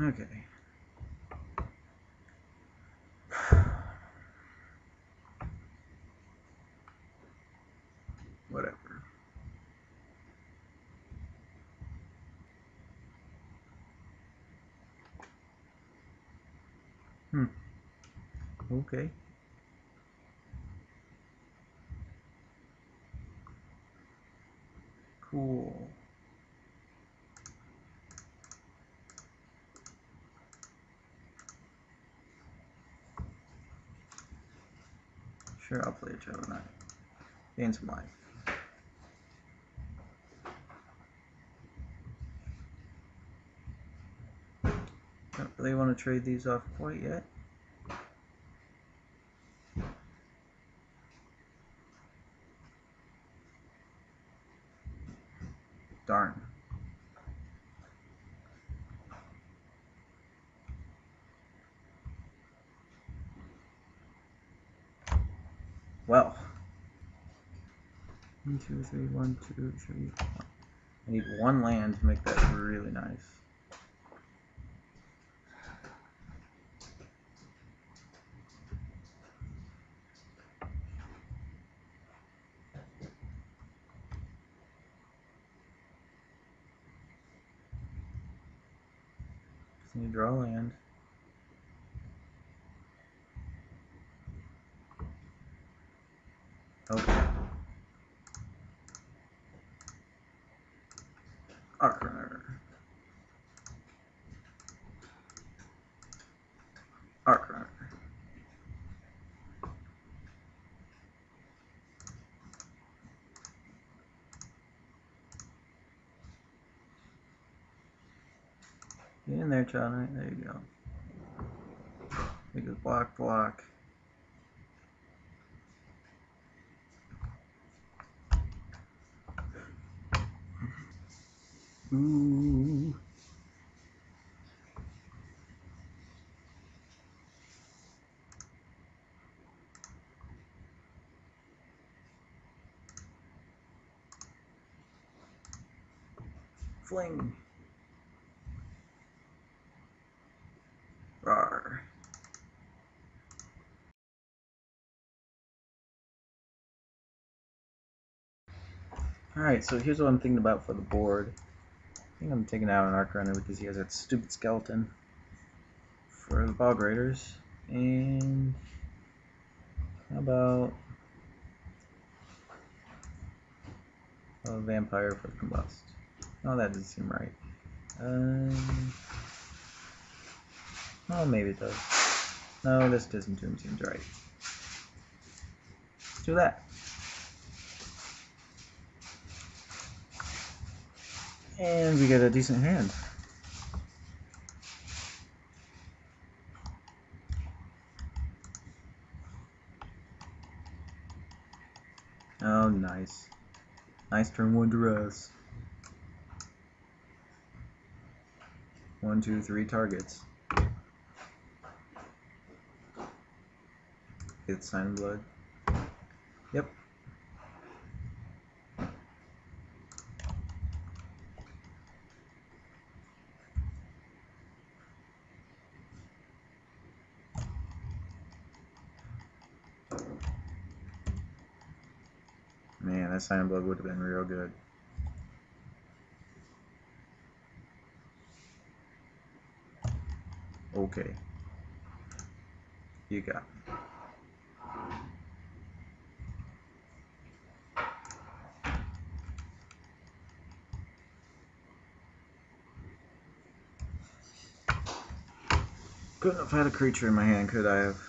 Okay. Whatever. Hmm. Okay. Cool. Sure, I'll play a Knight. Gain some life. Don't really want to trade these off quite yet. Darn. Well. One, two, three, one, two, three, one. I need one land to make that really nice. Just need draw land. Okay. Arc Arc Get in there, Charlie. There you go. Make it block, block. Ooh. Fling. Alright, so here's what I'm thinking about for the board. I think I'm taking out an Arc Runner because he has that stupid skeleton for the Bog Raiders. And how about a Vampire for Combust? Oh, that doesn't seem right. Um, oh, maybe it does. No, this doesn't seem right. Let's do that. And we get a decent hand. Oh, nice. Nice turn one to us. One, two, three targets. Get sign blood. Yep. Man, that sign blood would have been real good. Okay. You got Couldn't have had a creature in my hand, could I have?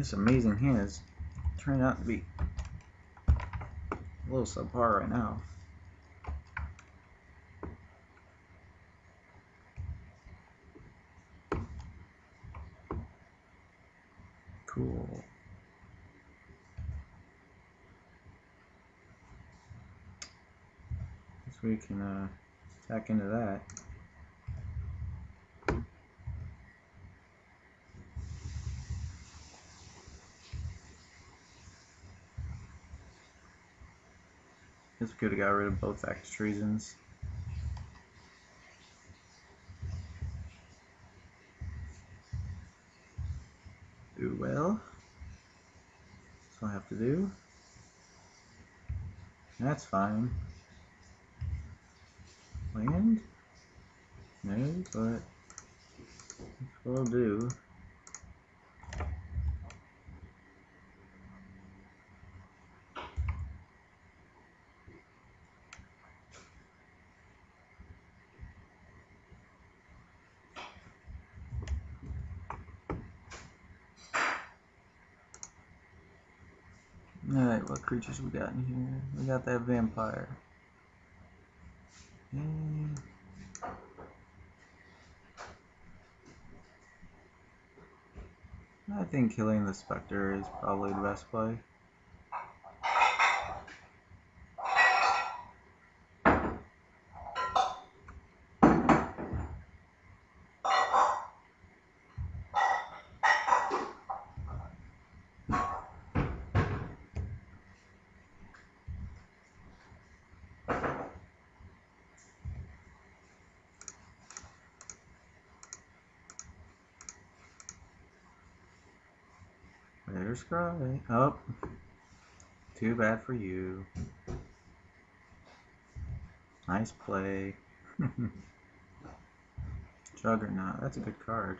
This amazing hand is turned out to be a little subpar right now. Cool. Guess we can uh, tack into that. Could have got rid of both acts treasons. Do well. That's what I have to do. That's fine. Land? No, but we'll do. Alright, what creatures we got in here? We got that vampire. And I think killing the Specter is probably the best play. There's Cry. Oh. Too bad for you. Nice play. Juggernaut. That's a good card.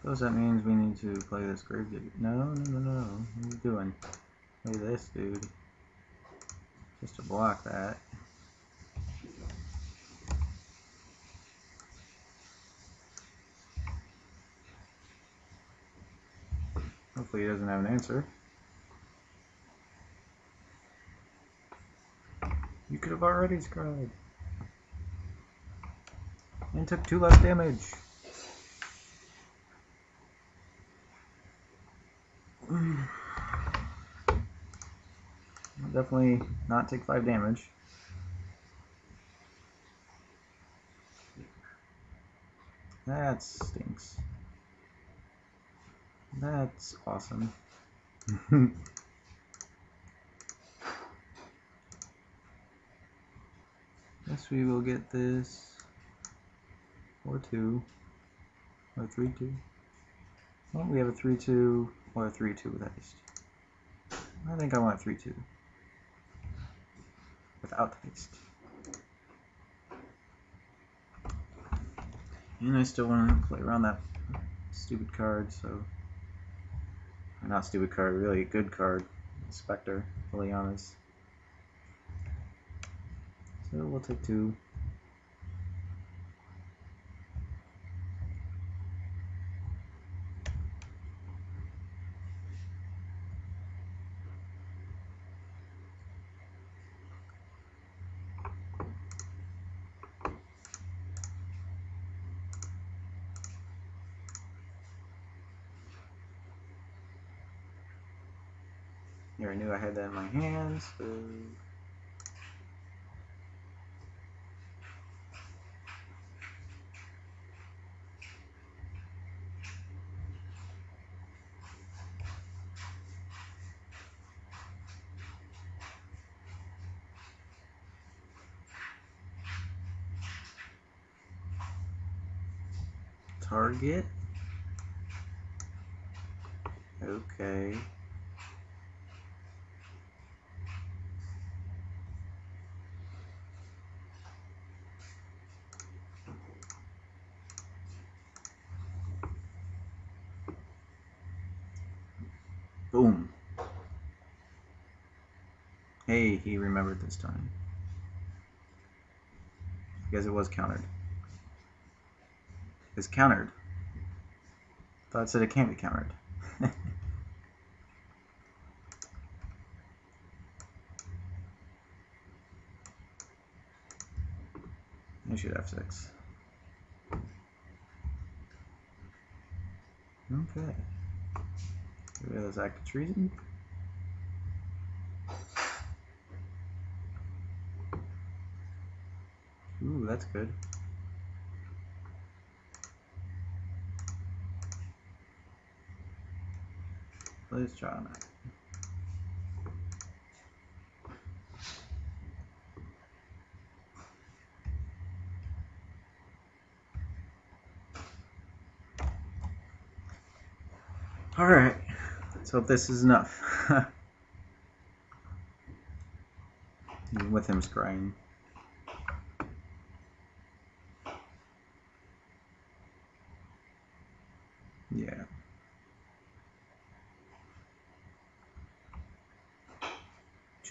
Suppose that means we need to play this Gravedigger. No, no, no, no. What are you doing? Play this, dude. Just to block that. Hopefully he doesn't have an answer. You could have already scryed. And took two less damage. I'll definitely not take five damage. That stinks. That's awesome. Guess we will get this or two or three two. Well, we have a three two or a three two with haste. I think I want three two without haste. And I still want to play around that stupid card, so not stupid card, really good card. Specter, Liliana's. So we'll take two. Here, I knew I had that in my hands. So target. Okay. Hey, he remembered this time. Because it was countered. It's countered. Thought said it can't be countered. I should have six. Okay. Surveillance act of treason. Ooh, that's good. Let's try on that. Alright, let's hope this is enough. Even with him scrying.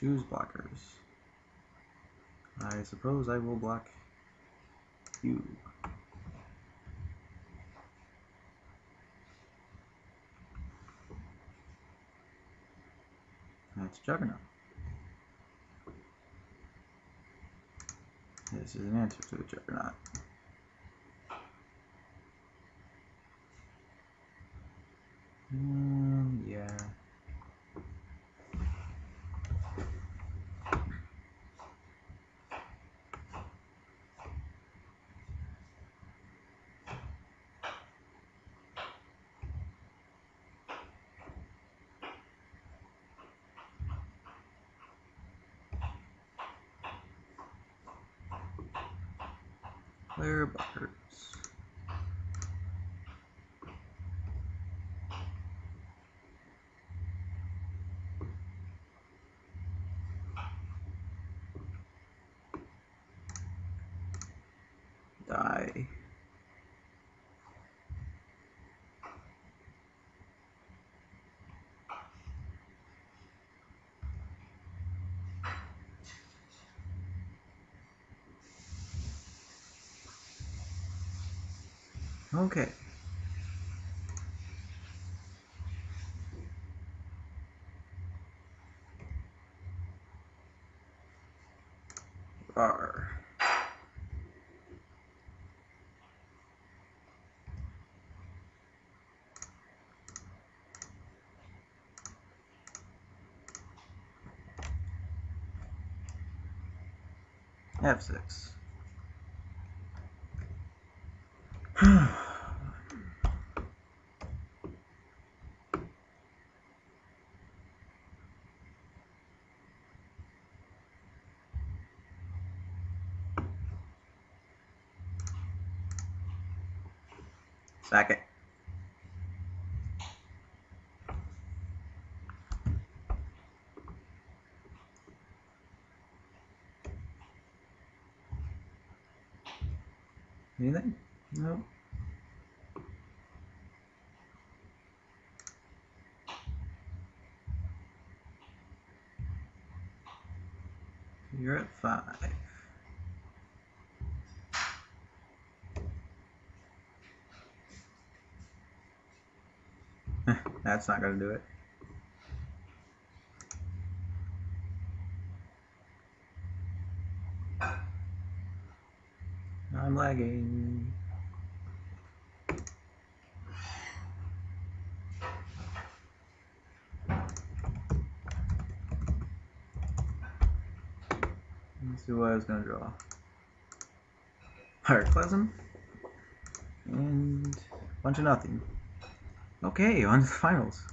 Choose blockers. I suppose I will block you. That's Juggernaut. This is an answer to the Juggernaut. Clear butters. Okay. R. F6. It. Anything? No. You're at five. That's not gonna do it. I'm lagging. Let's see what I was gonna draw. Pyroclasm. And a bunch of nothing. Okay, on to the finals.